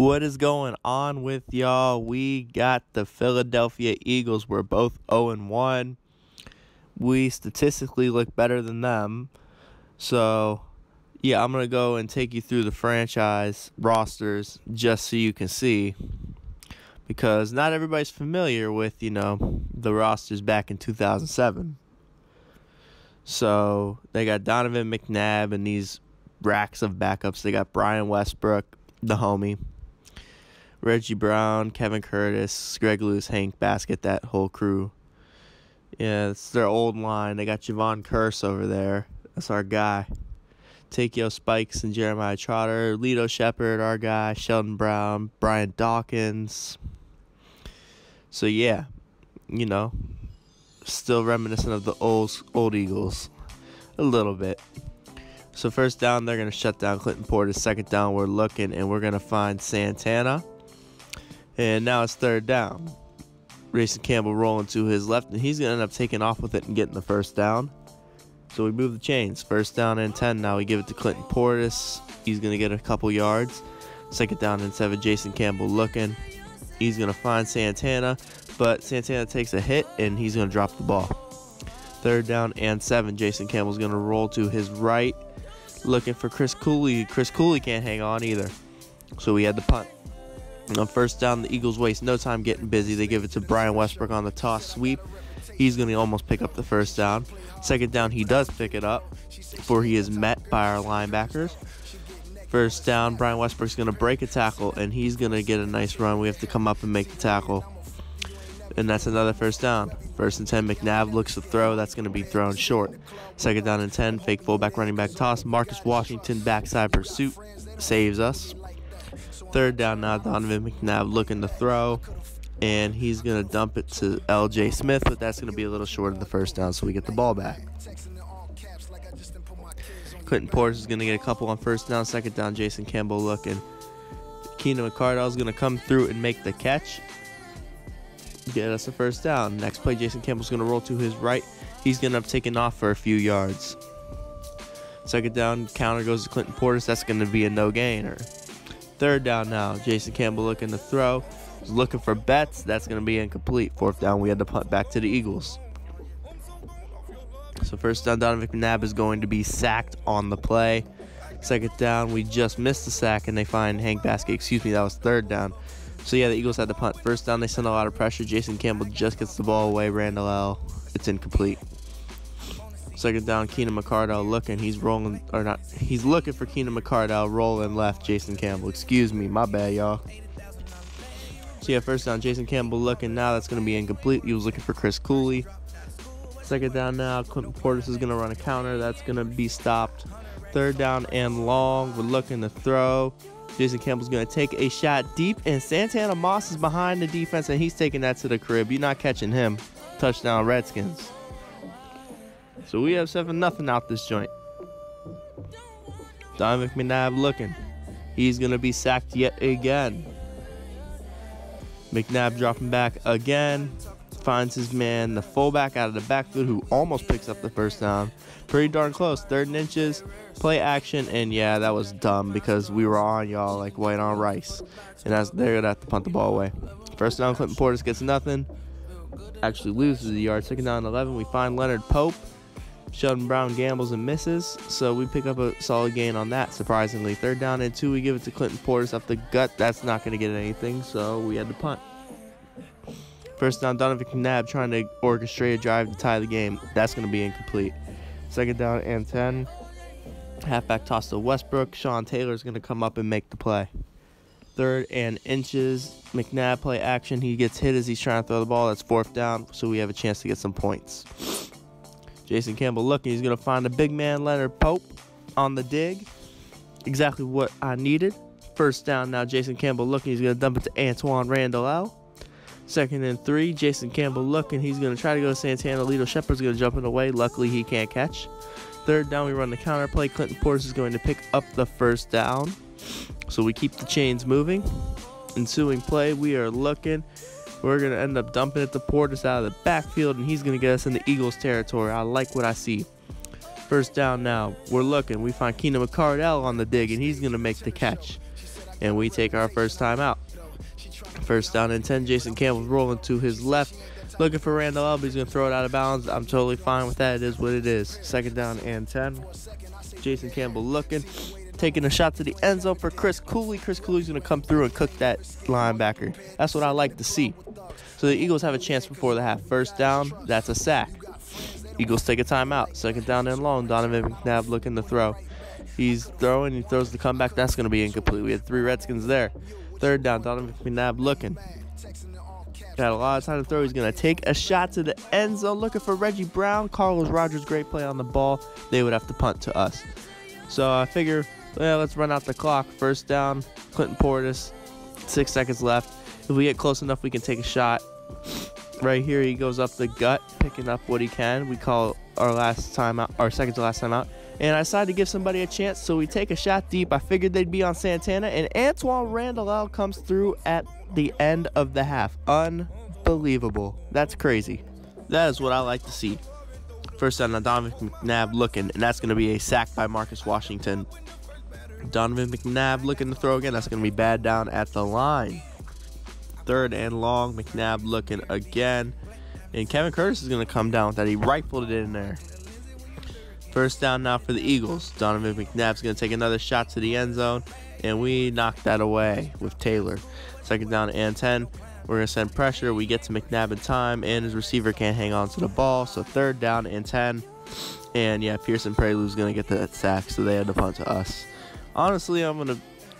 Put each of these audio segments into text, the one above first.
What is going on with y'all? We got the Philadelphia Eagles. We're both 0 and 1. We statistically look better than them. So, yeah, I'm going to go and take you through the franchise rosters just so you can see. Because not everybody's familiar with, you know, the rosters back in 2007. So, they got Donovan McNabb and these racks of backups. They got Brian Westbrook, the homie. Reggie Brown, Kevin Curtis, Greg Lewis, Hank Baskett, that whole crew. Yeah, it's their old line. They got Jevon Kearse over there. That's our guy. Takeo Spikes and Jeremiah Trotter. Lito Sheppard, our guy. Sheldon Brown, Brian Dawkins. So yeah, you know, still reminiscent of the old old Eagles, a little bit. So first down, they're gonna shut down Clinton Portis. Second down, we're looking and we're gonna find Santana. And now it's third down. Jason Campbell rolling to his left, and he's going to end up taking off with it and getting the first down. So we move the chains. First down and 10. Now we give it to Clinton Portis. He's going to get a couple yards. Second down and 7. Jason Campbell looking. He's going to find Santana, but Santana takes a hit and he's going to drop the ball. Third down and 7. Jason Campbell's going to roll to his right, looking for Chris Cooley. Chris Cooley can't hang on either. So we had the punt. On first down, the Eagles waste no time getting busy. They give it to Brian Westbrook on the toss sweep. He's going to almost pick up the first down. Second down, he does pick it up before he is met by our linebackers. First down, Brian Westbrook's going to break a tackle, and he's going to get a nice run. We have to come up and make the tackle. And that's another first down. First and 10, McNabb looks to throw. That's going to be thrown short. Second down and 10, fake fullback running back toss. Marcus Washington backside pursuit saves us. Third down now, Donovan McNabb looking to throw, and he's going to dump it to LJ Smith, but that's going to be a little short of the first down, so we get the ball back. Clinton Portis is going to get a couple on first down, second down, Jason Campbell looking. Keenan McCardell is going to come through and make the catch. Get us a first down. Next play, Jason Campbell's going to roll to his right. He's going to have taken off for a few yards. Second down, counter goes to Clinton Portis. That's going to be a no gainer. Third down now. Jason Campbell looking to throw. He's looking for Betts. That's going to be incomplete. Fourth down, we had to punt back to the Eagles. So first down, Donovan McNabb is going to be sacked on the play. Second down, we just missed the sack, and they find Hank Baskett. Excuse me, that was third down. So yeah, the Eagles had to punt. First down, they send a lot of pressure. Jason Campbell just gets the ball away. Randle El. It's incomplete. Second down, Keenan McCardell looking. He's rolling, or not, he's looking for Keenan McCardell, rolling left, Jason Campbell. Excuse me, my bad, y'all. So yeah, first down, Jason Campbell looking. Now that's going to be incomplete. He was looking for Chris Cooley. Second down now, Clinton Portis is going to run a counter. That's going to be stopped. Third down and long. We're looking to throw. Jason Campbell's going to take a shot deep, and Santana Moss is behind the defense, and he's taking that to the crib. You're not catching him. Touchdown, Redskins. So we have 7 nothing out this joint. Don McNabb looking. He's going to be sacked yet again. McNabb dropping back again. Finds his man, the fullback out of the backfield, who almost picks up the first down. Pretty darn close. Third and inches, play action, and yeah, that was dumb because we were on y'all like white on rice. And they're gonna have to punt the ball away. First down, Clinton Portis gets nothing. Actually loses the yard. Second down, 11. We find Leonard Pope. Sheldon Brown gambles and misses, so we pick up a solid gain on that, surprisingly. Third down and two, we give it to Clinton Portis up the gut. That's not going to get anything, so we had to punt. First down, Donovan McNabb trying to orchestrate a drive to tie the game. That's going to be incomplete. Second down and 10. Halfback toss to Westbrook. Sean Taylor is going to come up and make the play. Third and inches. McNabb play action. He gets hit as he's trying to throw the ball. That's fourth down, so we have a chance to get some points. Jason Campbell looking. He's going to find a big man, Leonard Pope, on the dig. Exactly what I needed. First down now, Jason Campbell looking. He's going to dump it to Antwaan Randle El. Second and three, Jason Campbell looking. He's going to try to go to Santana. Lito Sheppard's going to jump it away. Luckily, he can't catch. Third down, we run the counter play. Clinton Portis is going to pick up the first down. So we keep the chains moving. Ensuing play, we are looking. We're going to end up dumping it to Portis out of the backfield, and he's going to get us into Eagles territory. I like what I see. First down now. We're looking. We find Keenan McCardell on the dig, and he's going to make the catch. and we take our first time out. First down and 10. Jason Campbell's rolling to his left, looking for Randall Elby. He's going to throw it out of bounds. I'm totally fine with that. It is what it is. Second down and 10. Jason Campbell looking, taking a shot to the end zone for Chris Cooley. Chris Cooley's going to come through and cook that linebacker. That's what I like to see. So the Eagles have a chance before the half. First down, that's a sack. Eagles take a timeout. Second down and long. Donovan McNabb looking to throw. He's throwing. He throws the comeback. That's going to be incomplete. We had three Redskins there. Third down. Donovan McNabb looking. Got a lot of time to throw. He's going to take a shot to the end zone looking for Reggie Brown. Carlos Rogers, great play on the ball. They would have to punt to us. So I figure, well, let's run out the clock. First down, Clinton Portis. Six seconds left. If we get close enough, we can take a shot. Right here, he goes up the gut, picking up what he can. We call our last time out, our second to last time out. And I decided to give somebody a chance, so we take a shot deep. I figured they'd be on Santana, and Antwaan Randle comes through at the end of the half. Unbelievable. That's crazy. That is what I like to see. First down on Donovan McNabb looking, and that's going to be a sack by Marcus Washington. Donovan McNabb looking to throw again. That's going to be bad down at the line. Third and long. McNabb looking again. And Kevin Curtis is going to come down with that. He rifled it in there. First down now for the Eagles. Donovan McNabb's going to take another shot to the end zone. And we knock that away with Taylor. Second down and 10. We're going to send pressure. We get to McNabb in time, and his receiver can't hang on to the ball. So third down and 10. And yeah, Pierson Prioleau's going to get that sack, so they had to punt to us. Honestly, I'm to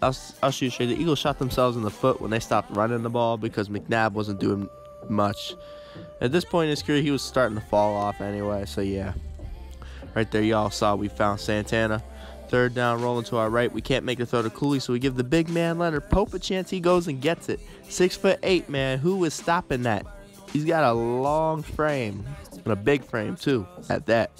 I'll, I'll shoot straight. The Eagles shot themselves in the foot when they stopped running the ball because McNabb wasn't doing much. At this point in his career, he was starting to fall off anyway. So yeah, right there, y'all saw we found Santana. Third down, rolling to our right. We can't make the throw to Cooley, so we give the big man Leonard Pope a chance. He goes and gets it. Six foot eight, man. Who is stopping that? He's got a long frame and a big frame too. At that.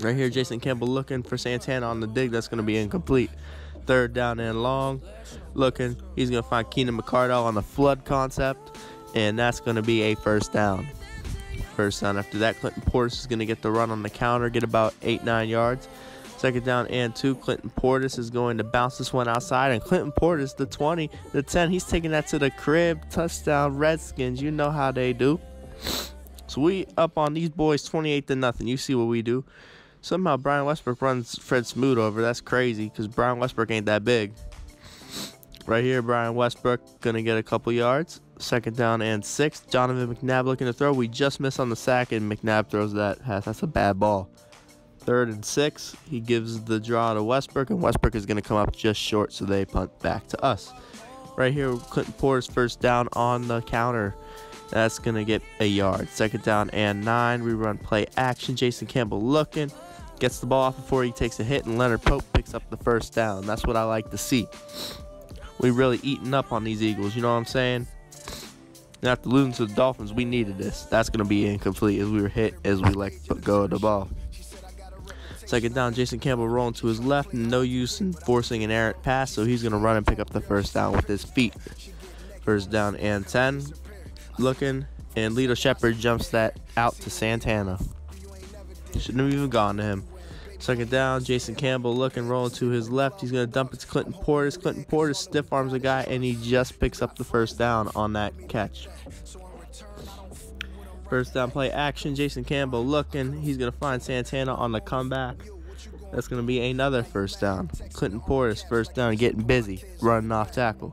Right here, Jason Campbell looking for Santana on the dig. That's going to be incomplete third down and long. Looking, he's going to find Keenan McCardell on the flood concept, and that's going to be a first down. First down. After that, Clinton Portis is going to get the run on the counter, get about eight, nine yards. Second down and two. Clinton Portis is going to bounce this one outside, and Clinton Portis, the 20, the 10, he's taking that to the crib. Touchdown, Redskins. You know how they do. So we up on these boys 28 to nothing. You see what we do. Somehow Brian Westbrook runs Fred Smoot over. That's crazy because Brian Westbrook ain't that big. Right here, Brian Westbrook gonna get a couple yards. Second down and six. Donovan McNabb looking to throw. We just missed on the sack, and McNabb throws that pass. That's a bad ball. Third and six. He gives the draw to Westbrook, and Westbrook is gonna come up just short, so they punt back to us. Right here, Clinton Portis first down on the counter. That's gonna get a yard. Second down and nine. We run play action. Jason Campbell looking gets the ball off before he takes a hit, and Leonard Pope picks up the first down. That's what I like to see. We really eating up on these Eagles. You know what I'm saying? And after losing to the Dolphins, we needed this. That's going to be incomplete as we were hit as we let go of the ball. Second down, Jason Campbell rolling to his left. No use in forcing an errant pass, so he's going to run and pick up the first down with his feet. First down and 10. Looking, and Lito Sheppard jumps that out to Santana. Shouldn't have even gone to him. Second down, Jason Campbell looking, rolling to his left. He's going to dump it to Clinton Portis. Clinton Portis stiff arms a guy, and he just picks up the first down on that catch. First down play action. Jason Campbell looking. He's going to find Santana on the comeback. That's going to be another first down. Clinton Portis, first down, getting busy, running off tackle.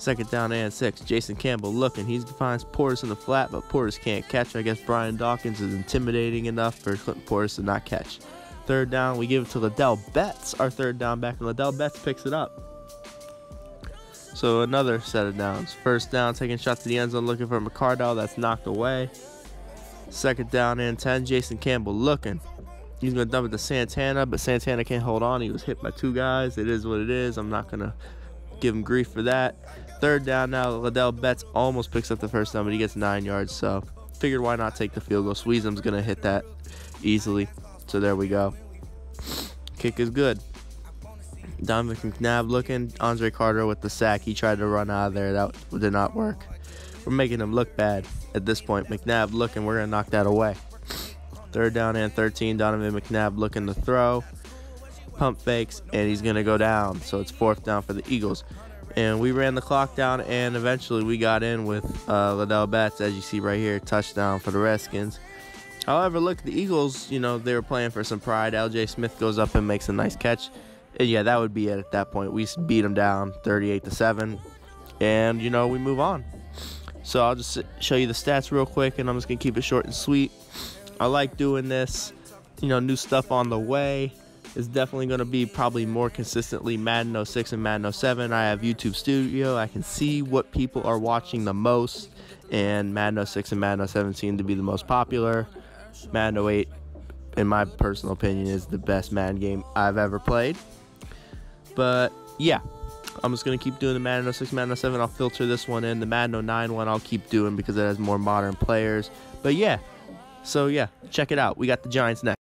Second down and six. Jason Campbell looking. He finds Portis in the flat, but Portis can't catch. I guess Brian Dawkins is intimidating enough for Clinton Portis to not catch. Third down, we give it to Ladell Betts, our third down back, and Ladell Betts picks it up. So another set of downs. First down, taking shot to the end zone, looking for McCardell. That's knocked away. Second down and 10. Jason Campbell looking. He's going to dump it to Santana, but Santana can't hold on. He was hit by two guys. It is what it is. I'm not going to give him grief for that. Third down now. Ladell Betts almost picks up the first down, but he gets nine yards. So figured why not take the field goal. Suisham's gonna hit that easily. So there we go. Kick is good. Donovan McNabb looking. Andre Carter with the sack. He tried to run out of there. That did not work. We're making him look bad at this point. McNabb looking. We're gonna knock that away. Third down and 13. Donovan McNabb looking to throw. pump fakes, and he's going to go down. So it's fourth down for the Eagles. And we ran the clock down, and eventually we got in with uh, Ladell Betts, as you see right here, touchdown for the Redskins. However, look, the Eagles, you know, they were playing for some pride. LJ Smith goes up and makes a nice catch. And yeah, that would be it at that point. We beat them down 38 to 7. And, you know, we move on. So I'll just show you the stats real quick, and I'm just going to keep it short and sweet. I like doing this. You know, new stuff on the way is definitely going to be probably more consistently Madden 06 and Madden 07. I have YouTube Studio. I can see what people are watching the most, and Madden 06 and Madden 07 seem to be the most popular. Madden 08, in my personal opinion, is the best Madden game I've ever played. But yeah, I'm just going to keep doing the Madden 06, Madden 07. I'll filter this one in. The Madden 09 one I'll keep doing because it has more modern players. But yeah, so yeah, check it out. We got the Giants next.